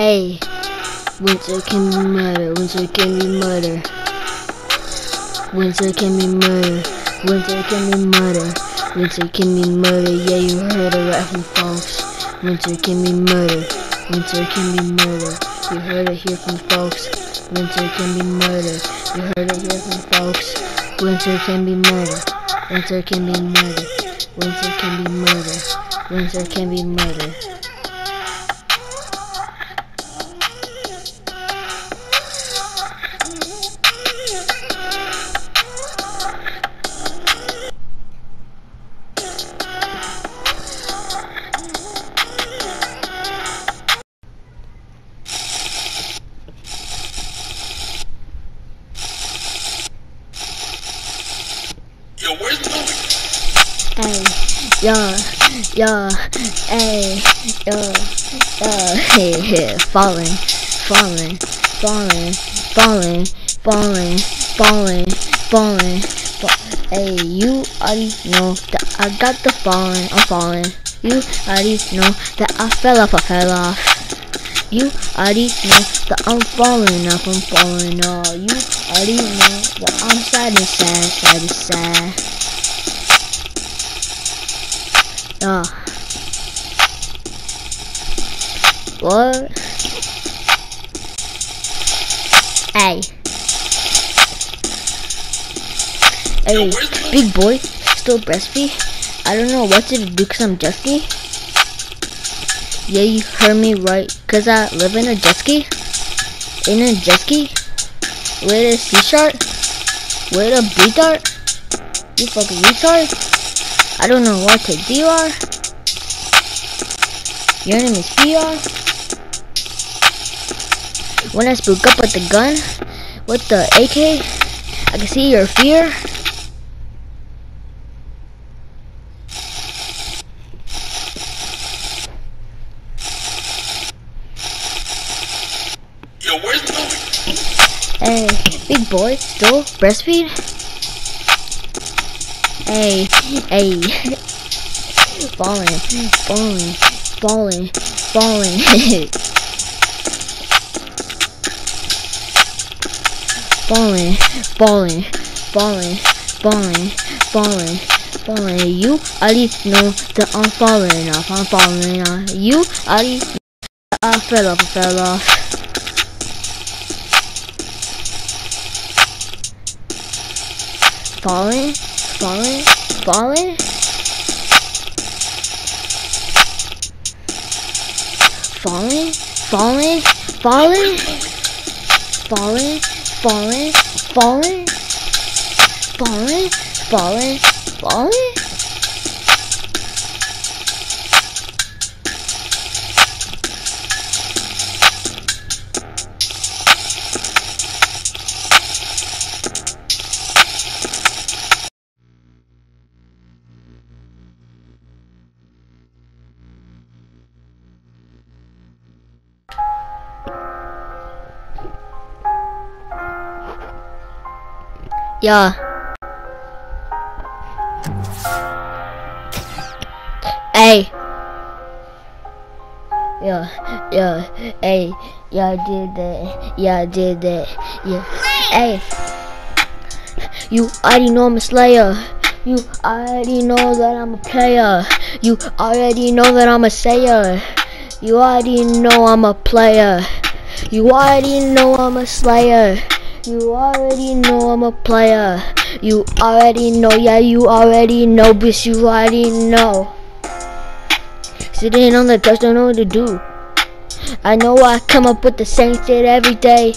Hey, winter can be murder, winter can be murder. Winter can be murder, winter can be murder. Winter can be murder, yeah, you heard it right from folks. Winter can be murder, winter can be murder. You heard it here from folks. Winter can be murder, you heard it here from folks. Winter can be murder, winter can be murder. Winter can be murder, winter can be murder. Falling, falling, falling, falling, falling, falling, falling, Hey, you already know that I got the falling, I'm falling. You already know that I fell off, I fell off. You already know that I'm falling off, I'm falling off. You already know that I'm sad and sad, sad and sad. Yeah. What? Hey. Hey, big boy, still breastfeed? I don't know what to do because I'm jet ski. Yeah, you heard me right, cause I live in a jet ski. In a jet ski? With a sea shark? With a bee dart? You fucking retard? I don't know what to do. Your name is PR. When I spook up with the gun, with the AK, I can see your fear. Yo, where's Tommy? Hey, big boy, still breastfeed? Hey, hey. falling, falling, falling, falling. falling, falling, falling, falling, falling, falling. You already know that I'm falling off, I'm falling off. You already know I fell off, I fell off. falling, falling, falling. Falling, falling, falling, falling, falling, falling, falling, falling, falling. Yeah. Hey. Yeah, yeah, hey, yeah, did that. Yeah, did that. Yeah. Hey. You already know I'm a slayer. You already know that I'm a player. You already know that I'm a sayer. You already know I'm a player. You already know I'm a slayer. You already know I'm a player. You already know, yeah, you already know, bitch, you already know. Sitting on the couch, don't know what to do. I know I come up with the same shit every day,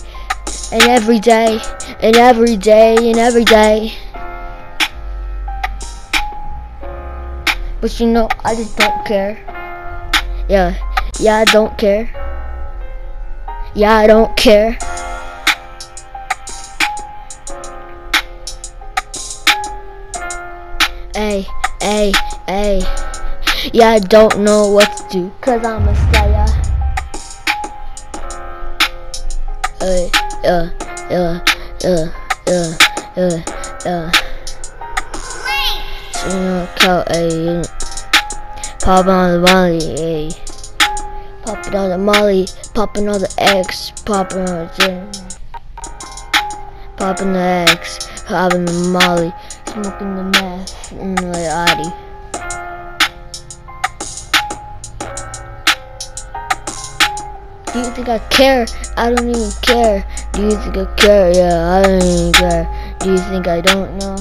and every day, and every day, and every day. But you know, I just don't care. Yeah, yeah, I don't care. Yeah, I don't care. Hey, hey, hey. Yeah, I don't know what to do, cause I'm a slayer. Uh, uh, uh, uh, uh, uh. So, you cow, hey, pop on the molly, hey. Pop it on the molly, Popping all the X, popping the Popping the X, popping the Molly, smoking the meth, in the Audi. Do you think I care? I don't even care. Do you think I care? Yeah, I don't even care. Do you think I don't know?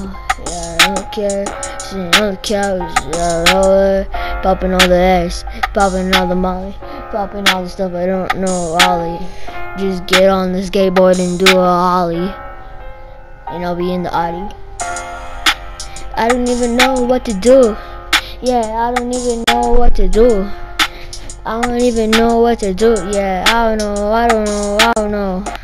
Yeah, I don't care. Sitting on the couch, yeah, roller, popping all the X, popping all the Molly, popping all the stuff I don't know, Ollie. Just get on the skateboard and do a ollie, and I'll be in the Audi. I don't even know what to do. Yeah, I don't even know what to do. I don't even know what to do. Yeah, I don't know. I don't know. I don't know.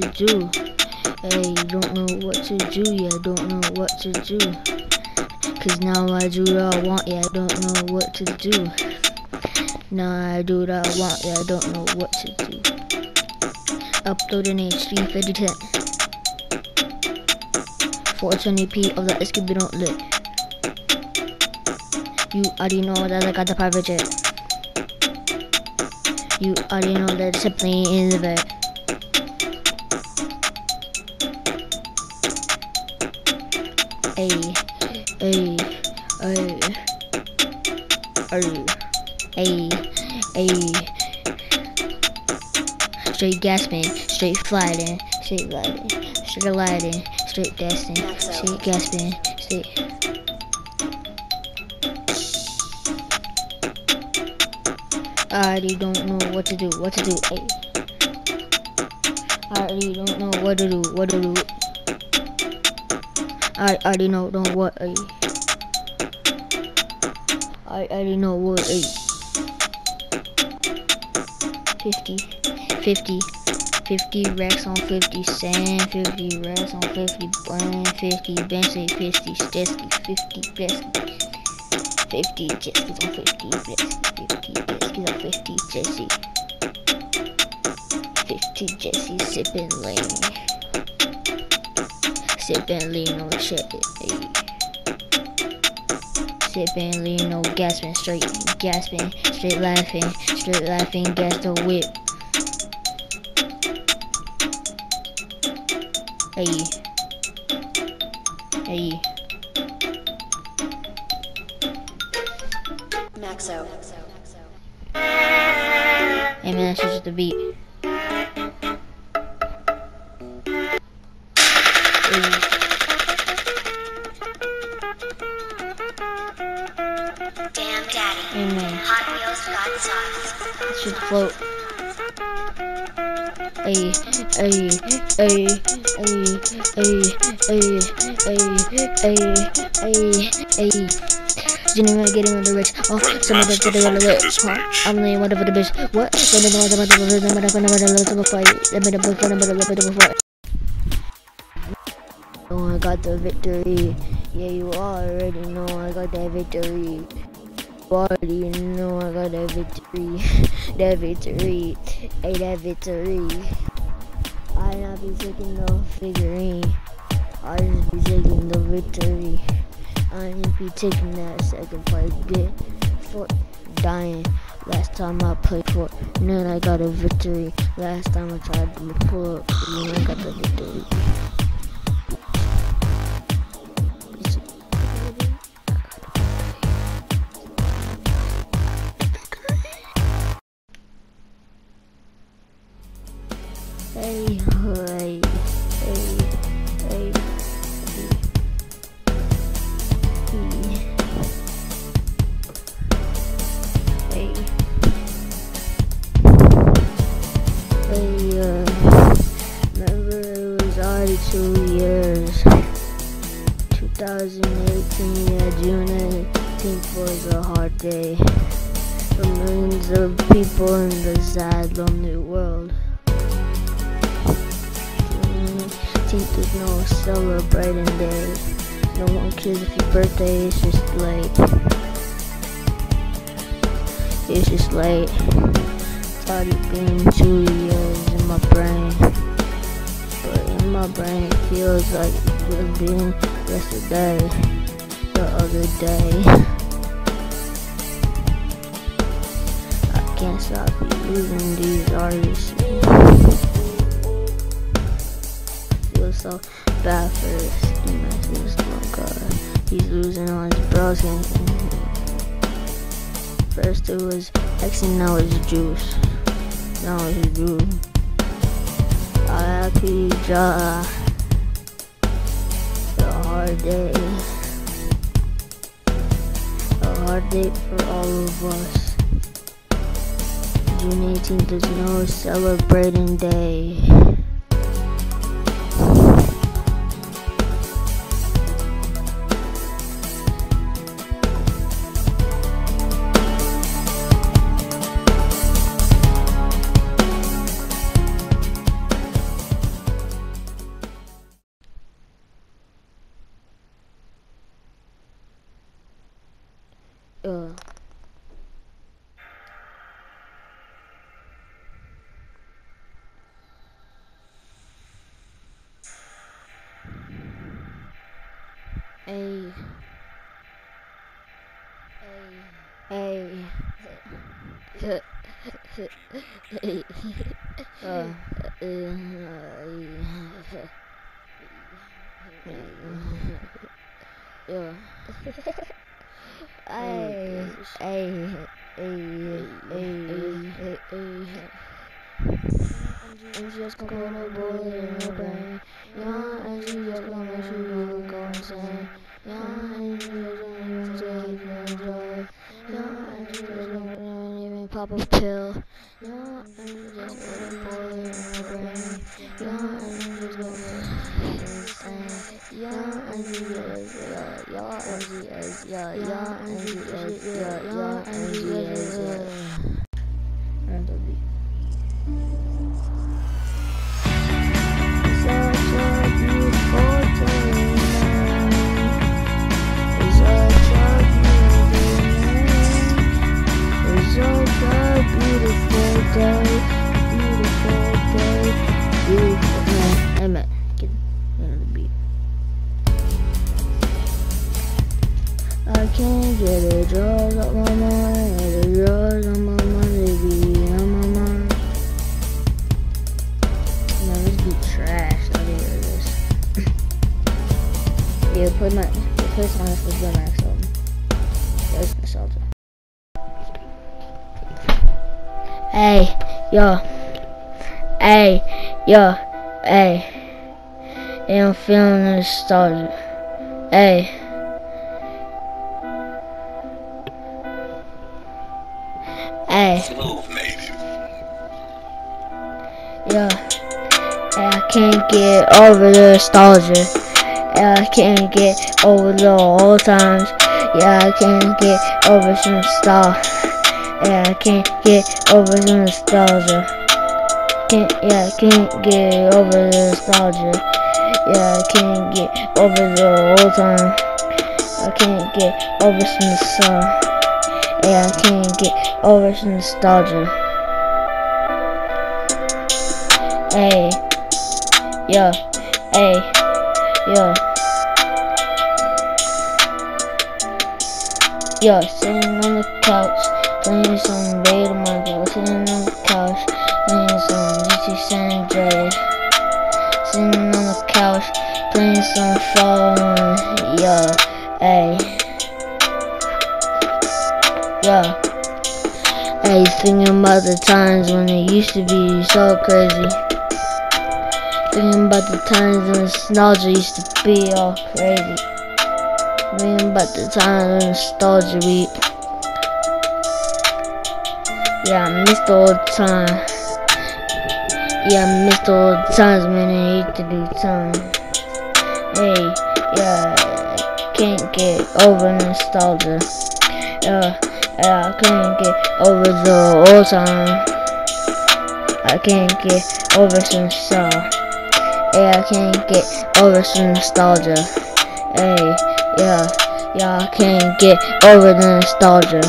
To do. Hey, don't know what to do. Yeah, don't know what to do. Cause now I do what I want. Yeah, I don't know what to do. Now I do what I want. Yeah, I don't know what to do. Upload in HD 3010. 420p of the SKB don't lit. You already know that I got the private jet. You already know that it's a plane in the bed. Hey, hey, hey, hey. Straight gasping, straight flying, straight gliding, straight gliding, straight gasping, straight gasping, straight. I already don't know what to do, what to do. I already don't know what to do, what to do. I already know, don't what, hey. I already know what, hey. 50, 50, 50 racks on 50 sand, 50 racks on 50 brand, 50 Bentley, 50 Stetsky, 50 Besky. 50 Jessies on 50 Besky, 50 Beskies on 50 Jesse. 50 Jesse sipping lean. Sipping lean, no shit. Hey. Sipping lean, no gasping, straight gasping, straight laughing, straight laughing, gas the whip. Hey. Hey. Maxo. Hey man, that's just the beat. Hey, hey, hey, hey, hey. Didn't even get him with the rich. Oh, some of the shit they got. Huh? I'm laying whatever the bitch. What? Let me know about the bitch. Let me know about the fight. Let me know what about the fight. Oh, I got the victory. Yeah, you already know I got that victory. You already know I got that victory. that victory. Hey, that victory. Be taking no figurine. I just be taking the victory. I just be taking that second fight. Get for dying. Last time I played for, then I got a victory. Last time I tried to pull up, then I got the victory. The other day. I can't stop using these artists. so bad for this. God. He's losing all his bros First it was X and now it's Juice. Now it's Juice. A hard day. A hard day for all of us. June 18th is no celebrating day. Uh, yeah. And she just gonna a bullet in brain. Yeah, just gonna make you. Yeah, just gonna gonna a pill. And she just put a bullet in brain. She just gonna insane. And she just, yeah, yeah, and she is, yeah, yeah, and she day Beautiful day Beautiful day Amen Get into the beat I can't get the drugs off my mind The drugs on my mind be on my mind Man, this beat trash. I didn't hear this. yeah, play my song this was the max Hey, yo. Hey, yo. Hey. I'm feeling nostalgia. Hey. Hey. Yeah. And I can't get over the nostalgia. I can't get over the old times. Yeah, I can't get over some nostalgia. Yeah, I can't get over the nostalgia. Can't, yeah, I can't get over the nostalgia. Yeah, I can't get over the old time. I can't get over some nostalgia. Yeah, I can't get over some nostalgia. Hey, yo, hey, yo. Yo, sitting on the couch, playing some Beta Monkey. Sitting on the couch, playing some GTA San Andreas. Sitting on the couch, playing some phone. Yo, hey, yo. Hey, thinking about the times when it used to be so crazy. Thinking about the times when nostalgia used to be all crazy. Thinking about the times when nostalgia we. Yeah, I miss the old time. Yeah, I miss old times when it used to be time. Hey, yeah, I can't get over nostalgia. Yeah, yeah, I can't get over the old time. I can't get over some song. Yeah, I can't get over some nostalgia. Hey, yeah, yeah, I can't get over the nostalgia.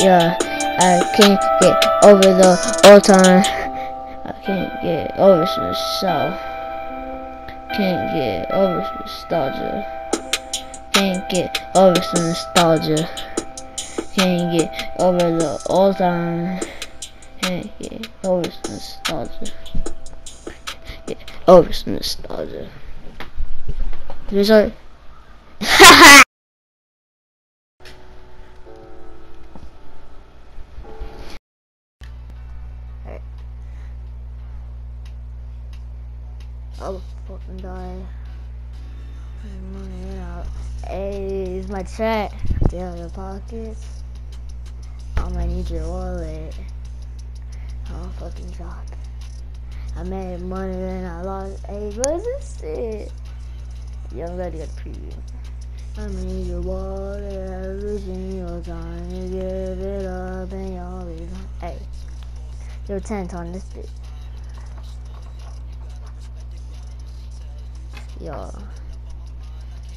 Yeah, I can't get over the old time. I can't get over song. Can't get over nostalgia. Can't get over some nostalgia. Can't get over the old time. Can't get over some nostalgia. Get over some nostalgia. There's I'll fucking die. Running out. Hey, it's my chat. Do you have your pockets? Oh, I'm gonna need your wallet. I'll fucking shock. I made money and I lost. Hey, what's this shit? Yeah, I'm ready to get a preview. I need your wallet every single time you give it up and y'all gone. Hey, yo, tent on this bitch. Yo.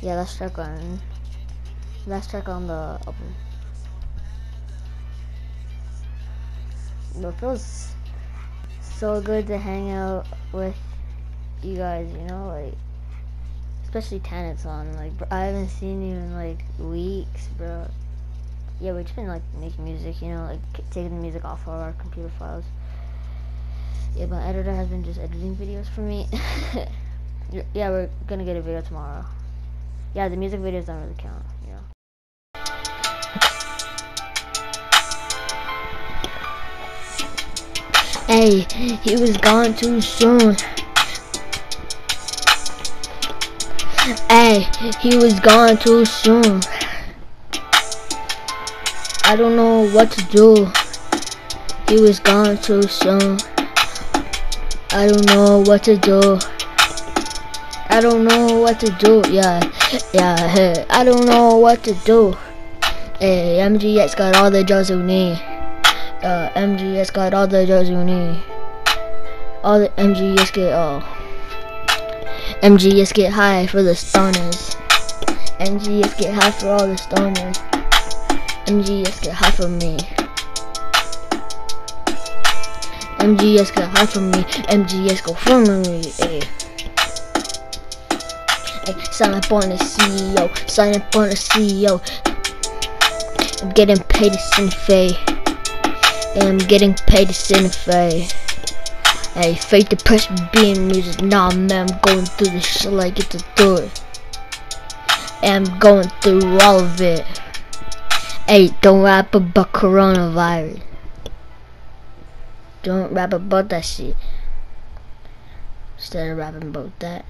Yeah, let's check on. Let's check on the album. It feels so good to hang out with you guys. You know, like especially Tenet's on. Like br- I haven't seen you in like weeks, bro. Yeah, we've just been like making music. You know, like taking the music off of our computer files. Yeah, my editor has been just editing videos for me. Yeah, we're gonna get a video tomorrow. Yeah, the music videos don't really count, know. Hey, he was gone too soon. Hey, he was gone too soon. I don't know what to do. He was gone too soon. I don't know what to do. I don't know what to do. Yeah, yeah. hey, I don't know what to do. Hey, MGS got all the drugs we need. Uh, MGS got all the drugs we need. All the MGS get all. MGS get high for the stoners. MGS get high for all the stoners. MGS get high for me. MGS get high for me. MGS go from me. Hey. Hey, sign up on the CEO. Sign up on the CEO. I'm getting paid to sing Faye. I'm getting paid to sing Faye. Hey, fake depression being music. Nah, man, I'm going through this shit like I get to do it. And I'm going through all of it. Hey, don't rap about coronavirus. Don't rap about that shit. Instead of rapping about that.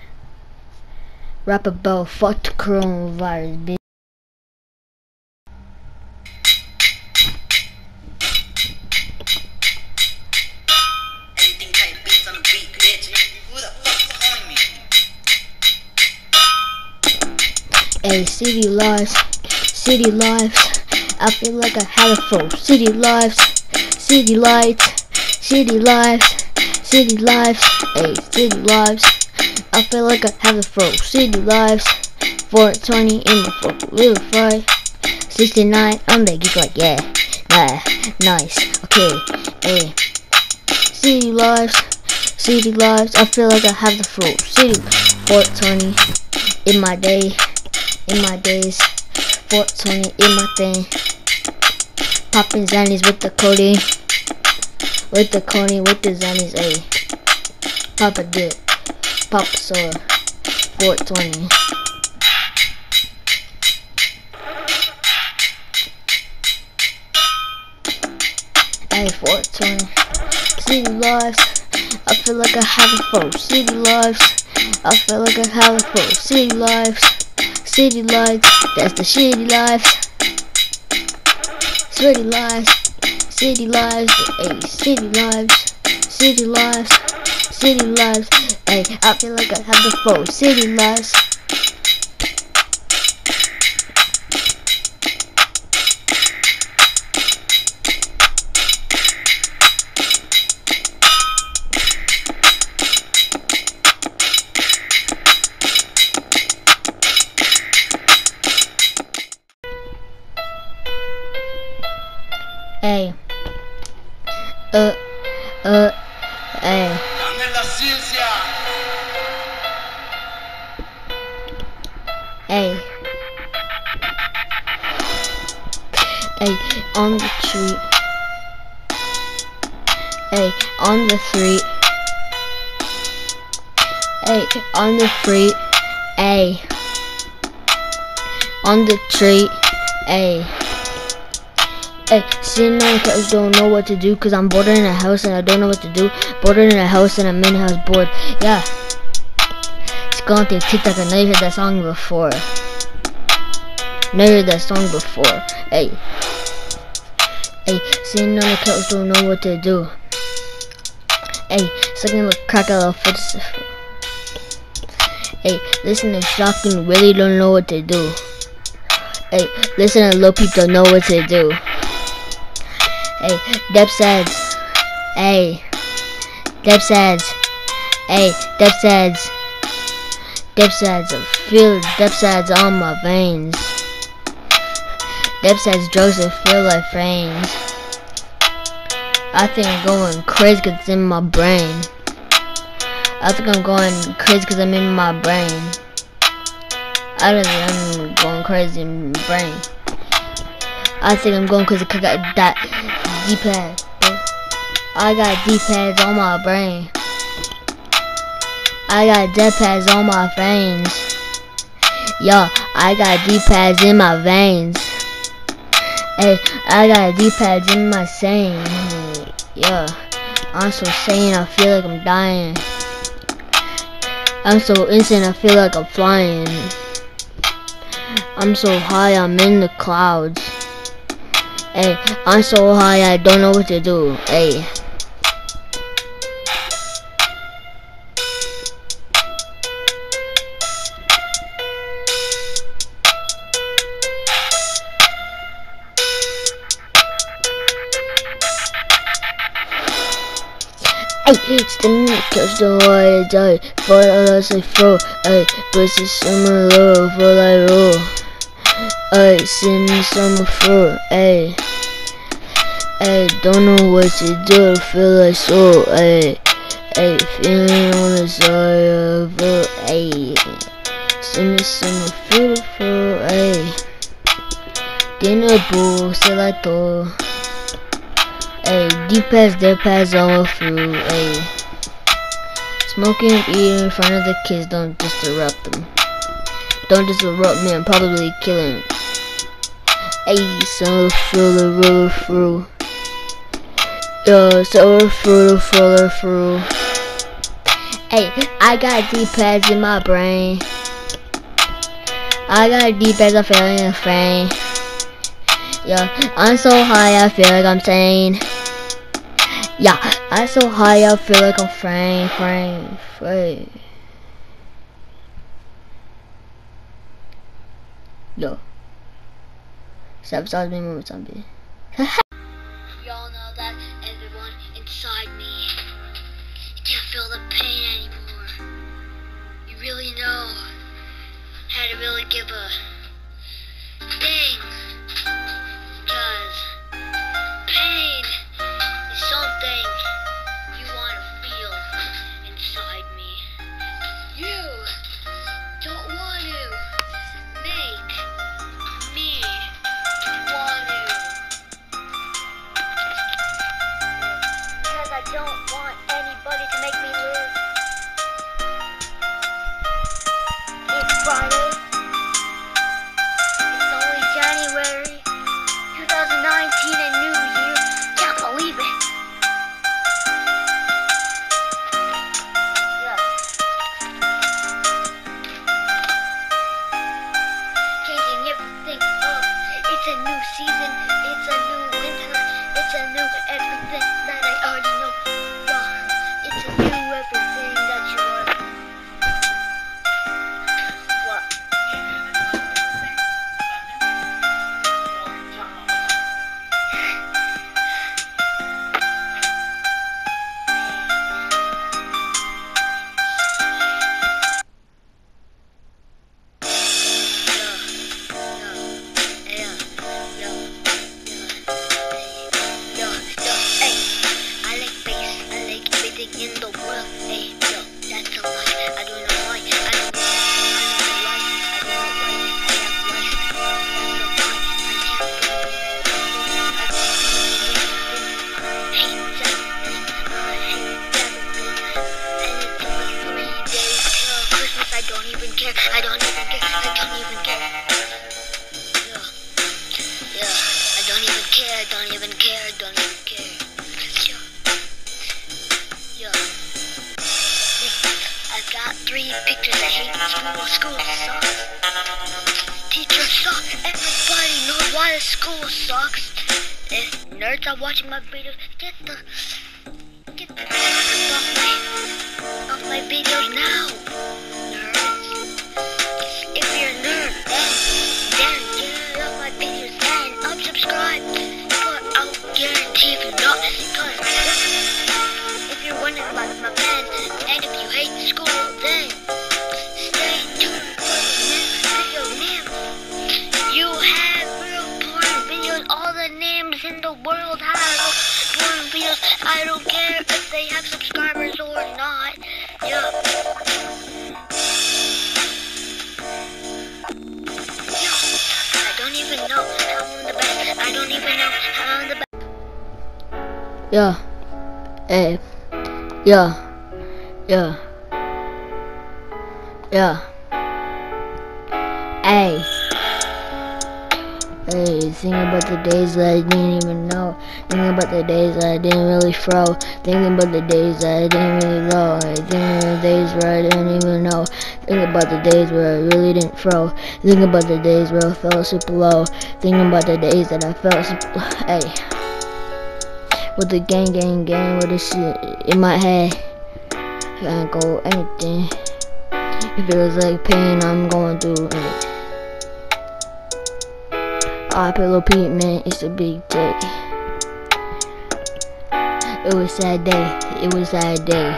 Rap about fuck the coronavirus, bitch. Anything type beats on the beat, bitch. Who the fuck's calling me? Hey, city lives, city lives. I feel like I had a full city lives, city lights, city lives, city lives. Hey, city lives. I feel like I have a full city lives. 420 in my fucking little fry. 69 on the geek like yeah, nah, nice. Okay, hey. City lives, city lives. I feel like I have the full city. 420 in my day in my days. 420 in my thing. Popping Zannies with the codeine. With the codeine, with the Zannies, ayy. Papa dip. Papa soda. 420. Hey, 420. City lives. I feel like I have a full city lives. I feel like I have a full city lives. City lives, that's the shitty lives. City lives, city lives, hey, city lives, city lives, city lives. I feel like I have the full city lives. The three. Hey, on the street. Hey. On the street. Hey. Hey, sitting on the couch, don't know what to do, cause I'm bored in a house and I don't know what to do. Bored in a house and I'm in a house bored. Yeah. It's going through TikTok, I never heard that song before. Never heard that song before. Hey. Hey, sitting on the couch, don't know what to do. Hey, crack out of foot. Hey, listen to shocking, really don't know what to do. Hey, listen to low people don't know what to do. Hey, Deb says, hey, Deb says, hey, Deb says, Deb says, feel Deb says on my veins. Deb says drugs and feel like veins. I think I'm going crazy cause it's in my brain. I think I'm going crazy cause I'm in my brain. I think I'm going crazy in my brain. I think I'm going crazy cause I got that D-pad. I got D-pads on my brain. I got D-pads on my veins. Yo, I got D-pads in my veins. Hey, I got D-pads in my saying. Yeah, I'm so sane, I feel like I'm dying. I'm so insane, I feel like I'm flying. I'm so high, I'm in the clouds. Hey, I'm so high, I don't know what to do. Hey. Hey, still catch the way I die. For us I. Hey, but it's summer low for I roll. Send me summer floor. Hey, hey, don't know what to do. Feel like so. Hey, hey, feeling on the side of the. Hey, send me summer beautiful. Hey, dinner bull, still I thought. Hey, deep pass, dead pass all through. a smoking eating in front of the kids. Don't disrupt them. Don't disrupt me. I'm probably killing. Hey, so through the river through. Yo, so through the further through. Hey, I got deep pads in my brain. I got deep pads. I feel in the frame. Yeah, I'm so high, I feel like I'm sane. Yeah, I'm so high, I feel like I'm frame, frame, frame. Yo. Sabotage me, move zombie. Y'all know that everyone inside me can't feel the pain anymore. You really know how to really give a dang. The world has porn videos. I don't care if they have subscribers or not. Yeah. Yeah. I don't even know how I'm the best. I don't even know how I'm the best. Yeah. Hey. Yeah. Yeah. Yeah. Hey, thinking about the days that I didn't even know. Thinking about the days that I didn't really throw. Thinking about the days that I didn't really know. Thinking about the days where I didn't even know. Thinking about the days where I really didn't throw. Thinking about the days where I felt super low. Thinking about the days that I felt super. Hey. With the gang, gang, gang, with the shit in my head. I can't go anything. It feels like pain I'm going through. And I Pillow Pete, man, it's a big day. It was a sad day. It was sad day.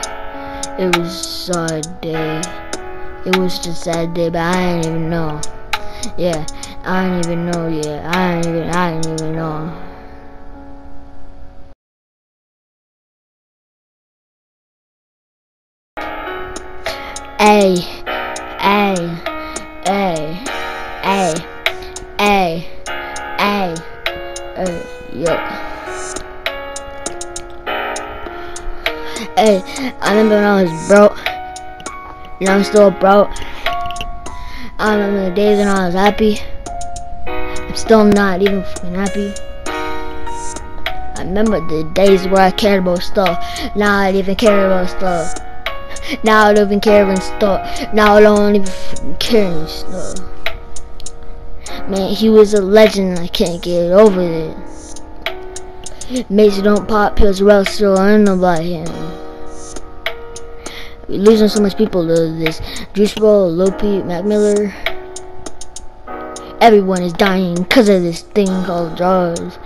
It was sad day. It was just a sad day, but I didn't even know. Yeah, I didn't even know. Yeah, I didn't even. I didn't even know. Hey, hey, Hey, I remember when I was broke, and I'm still broke. I remember the days when I was happy. I'm still not even happy. I remember the days where I cared about stuff. Now I don't even care about stuff. Now I don't even care about stuff. Now I don't even care about stuff. Man, he was a legend. I can't get over it. Mason don't pop pills else you'll learn about him. We're losing so much people to this. Juice Lil Peep, Mac Miller. Everyone is dying because of this thing called drugs.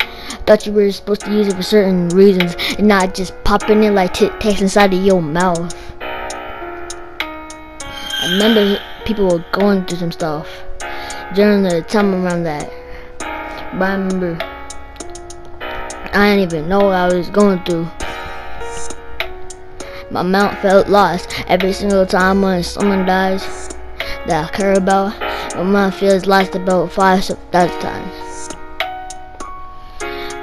Thought you were supposed to use it for certain reasons and not just popping it like Tic Tacs inside of your mouth. I remember people were going through some stuff during the time around that. But I remember I didn't even know what I was going through. My mount felt lost every single time when someone dies that I care about. My mind feels lost about five thousand times.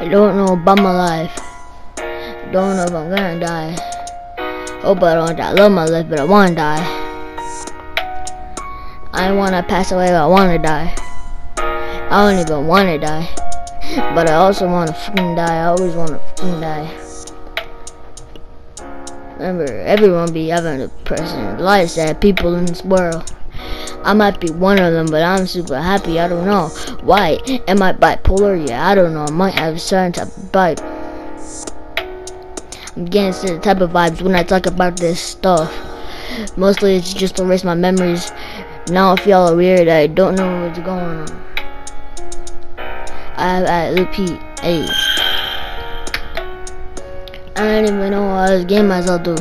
I don't know about my life. I don't know if I'm gonna die. Hope I don't die. I love my life, but I wanna die. I wanna pass away, but I wanna die. I don't even wanna die. But I also wanna fucking die. I always wanna fucking die. Remember, everyone be having. A lot of sad people in this world. I might be one of them, but I'm super happy. I don't know. Why? Am I bipolar? Yeah, I don't know. I might have a certain type of vibe. I'm getting certain type of vibes when I talk about this stuff. Mostly it's just to erase my memories. Now I feel weird. I don't know what's going on. I, I repeat, hey. I don't even know what I was getting myself to.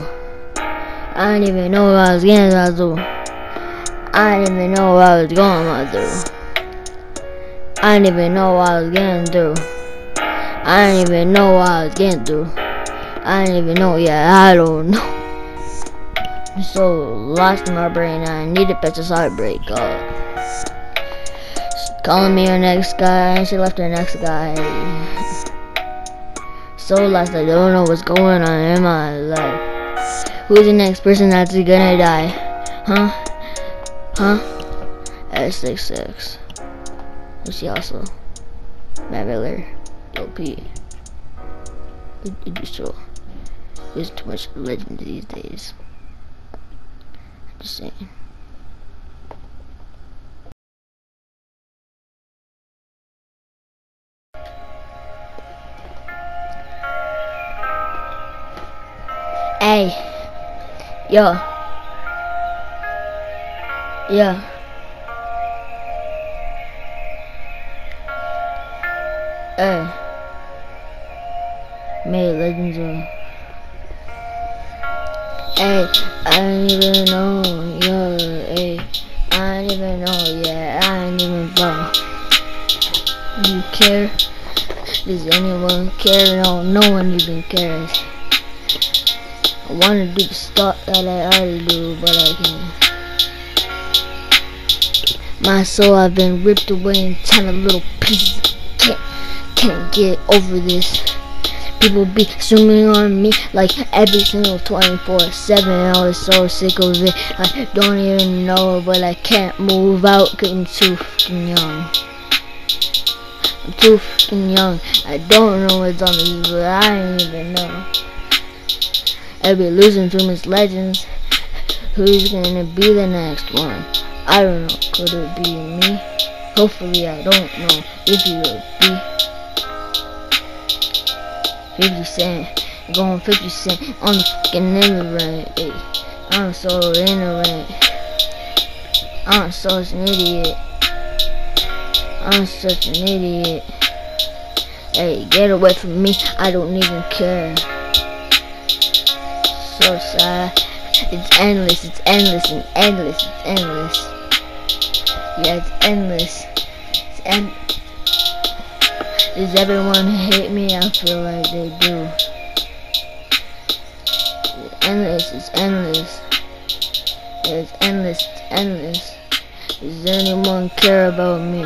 I don't even know what I was getting myself to. I didn't even know what I was going through. I didn't even know what I was getting through. I didn't even know what I was getting through. I didn't even know. Yeah, I don't know. I'm so lost in my brain. I need a pesticide break. Uh. God. Calling me her next guy. She left her next guy. So lost. I don't know what's going on in my life. Who's the next person that's gonna die? Huh? Huh? S66. And she also. Matt Miller. OP. Industrial. There's too much legend these days. Just saying. Hey. Yo. Yeah. Hey. Made legends of. Hey, I don't even know, yo, hey, I don't even know, yeah, I don't even know. You care? Does anyone care? No, no one even cares. I wanna do the stuff that I already do, but I can't. My soul, I've been ripped away in ten little pieces. Can't, can't get over this. People be zooming on me like every single 24-7 I was so sick of it I don't even know but I can't move out cause I'm too fucking young I'm too fucking young I don't know what's on me but I don't even know Be losing to Miss Legends Who's gonna be the next one? I don't know, could it be me? Hopefully I don't know if will be 50 Cent, going 50 Cent on the fucking. Hey, I'm so ignorant. I'm such an idiot. I'm such an idiot. Hey, get away from me. I don't even care. Sad. Uh, it's endless. It's endless and endless. It's endless. Yeah, it's endless. It's endless. Does everyone hate me? I feel like they do. It's endless, it's endless. It's endless, it's endless. Does anyone care about me?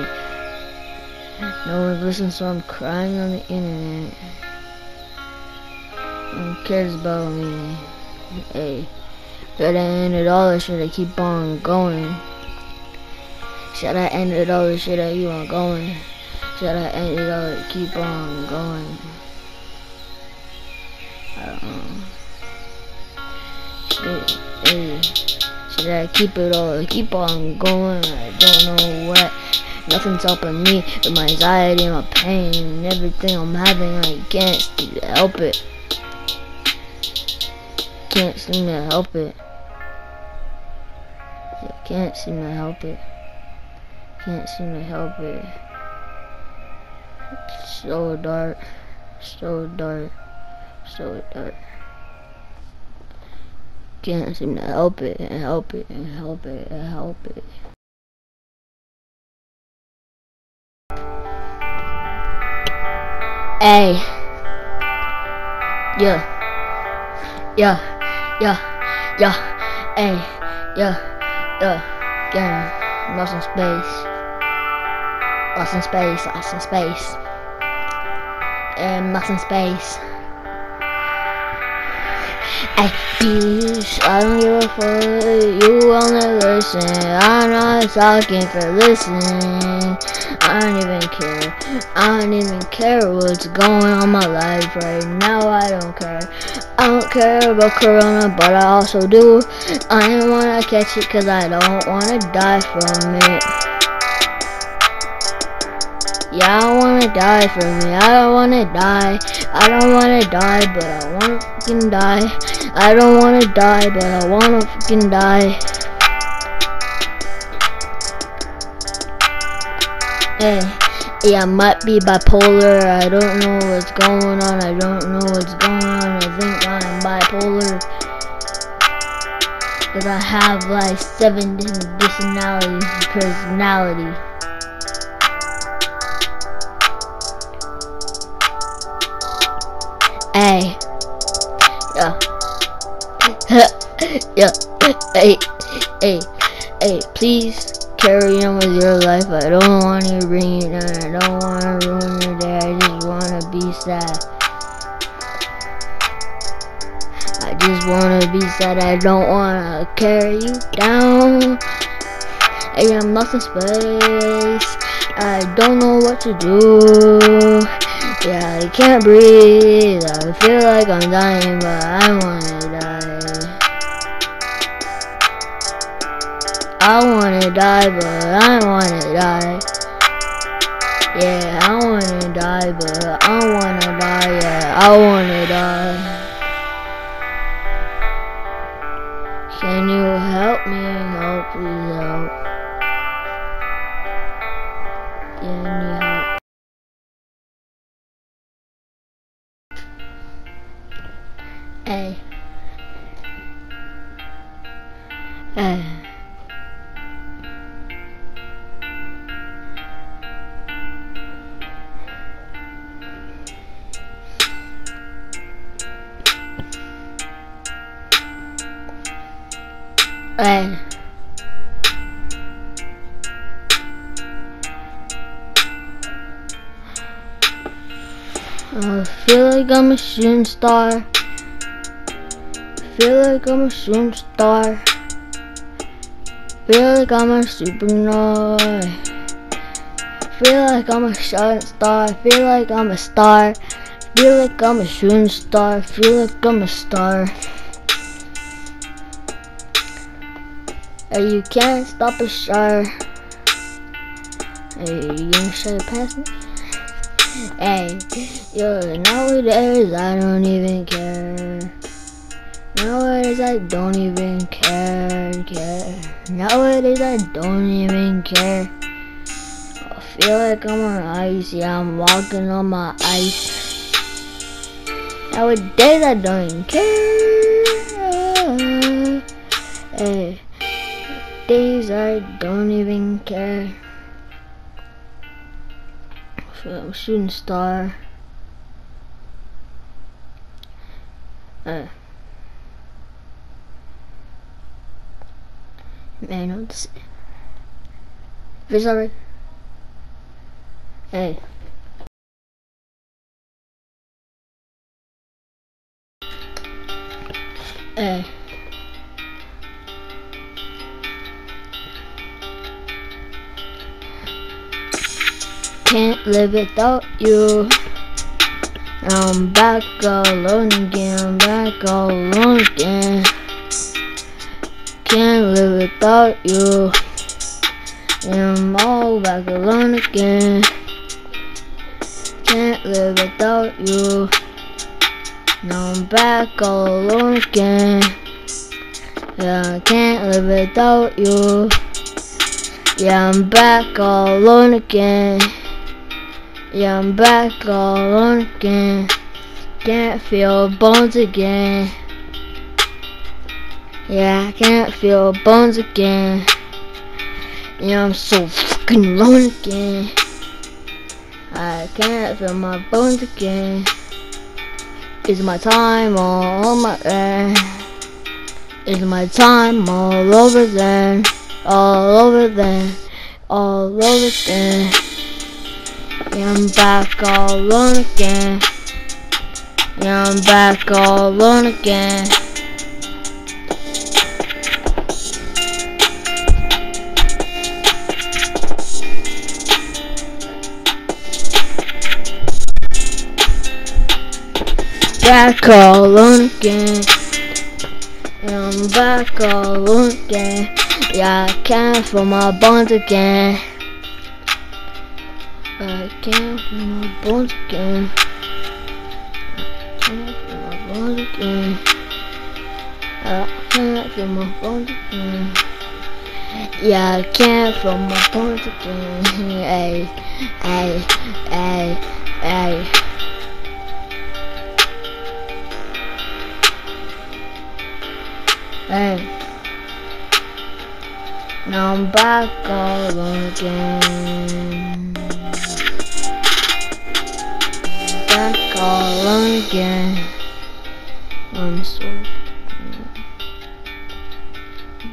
No one listens, so I'm crying on the internet. No one cares about me. Hey, should I end it all or should I keep on going? Should I end it all or should I keep on going? Should I end it all or keep on going? Hey, should I keep it all keep on going? I don't know what. Nothing's helping me with my anxiety and my pain and everything I'm having. I can't help it. Can't seem to help it. I can't seem to help it. Can't seem to help it. It's so dark. So dark. So dark. Can't seem to help it and help it and help it and help it. Hey. Yeah. Yeah. Yeah. Yeah. Hey. Yeah. Yeah. Again. Lost in space. Lost in space. Lost in space. And lost in space. I don't give a fuck. You wanna listen. I'm not talking for listening. I don't even care. I don't even care what's going on my life right now. I don't care. I don't care about Corona, but I also do. I don't wanna catch it cause I don't wanna die from it. Yeah, I wanna die from it. I don't wanna die. I don't wanna die, but I wanna fucking die. I don't wanna die, but I wanna fucking die. Hey, yeah, I might be bipolar. I don't know what's going on. I don't know what's going on. I think I'm bipolar. Cause I have like seven different personalities, personality. Hey. Yeah. yeah. Hey. Hey. Hey. Please carry on with your life. I don't want to bring you down. I don't want to ruin your day. I just want to be sad. I just want to be sad. I don't want to carry you down. Hey, I'm lost in space. I don't know what to do. Yeah, I can't breathe. I feel like I'm dying, but I wanna die. I wanna die, but I wanna die. Yeah, I wanna die, but I wanna die. Yeah, I wanna die. Can you help me? Help me, help. I'm a shooting star. Feel like I'm a shooting star. Feel like I'm a supernova. Feel like I'm a shooting star. Feel like I'm a star. Feel like I'm a shooting star. Feel like I'm a star. And you can't stop a star. Hey, you gonna show your past me? Hey, yo, nowadays I don't even care. Nowadays I don't even care, care. Nowadays I don't even care. I feel like I'm on ice, yeah, I'm walking on my ice. Nowadays I don't even care. Hey, days I don't even care. I'm shooting star. Uh. Man, just. Fish already. Hey. Hey. Can't live without you. I'm back alone again, back alone again. Can't live without you. I'm all back alone again. Can't live without you. Now I'm back all alone again. Yeah, I can't live without you. Yeah, I'm back all alone again. Yeah, I'm back all alone again. Can't feel bones again. Yeah, I can't feel bones again. Yeah, I'm so fucking alone again. I can't feel my bones again. It's my time all my eh, end. It's my time all over then. All over then. All over then. I'm back all alone again. Yeah, I'm back all alone again. Back all alone again. Yeah, I'm back all alone again. Yeah, I can't feel my bones again. I uh, can't feel my bones again. Can't feel my bones again. I can't feel my bones again. Yeah, I can't feel my bones again. Hey, hey, hey, hey. Hey. Now I'm back all again. All alone again. I'm so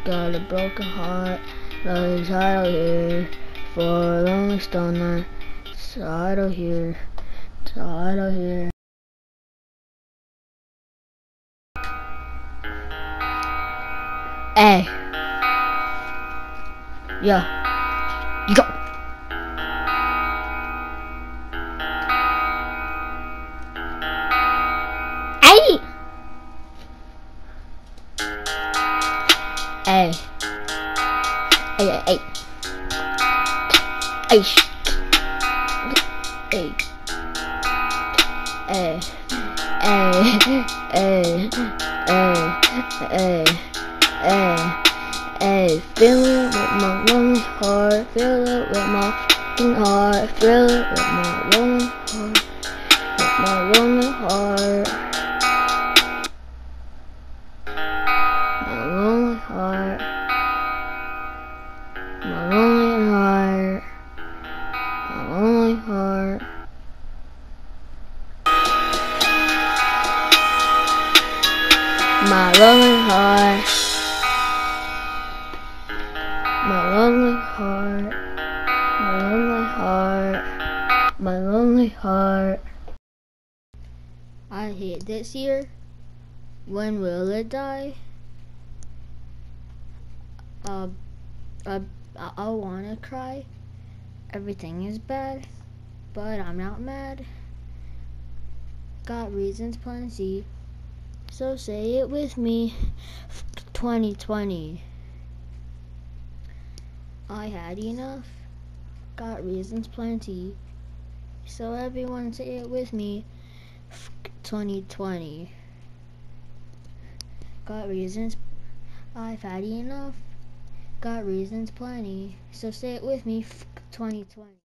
got a broken heart. Love out here for a lonely stone night. It's idle here. Idle here. Hey. Yo. Yo. Hey. Hey. Hey. Eh. Hey. Eh. Eh. Hey. Hey. Hey. Hey. Hey. Hey, feel it with my lonely heart, feel it with my fucking heart, feel it with my lonely heart, with my lonely heart. This year. When will it die? Uh, uh, I, I wanna cry. Everything is bad, but I'm not mad. Got reasons plenty, so say it with me. 2020. I had enough. Got reasons plenty, so everyone say it with me. 2020. Got reasons. I've had enough. Got reasons plenty. So say it with me. 2020.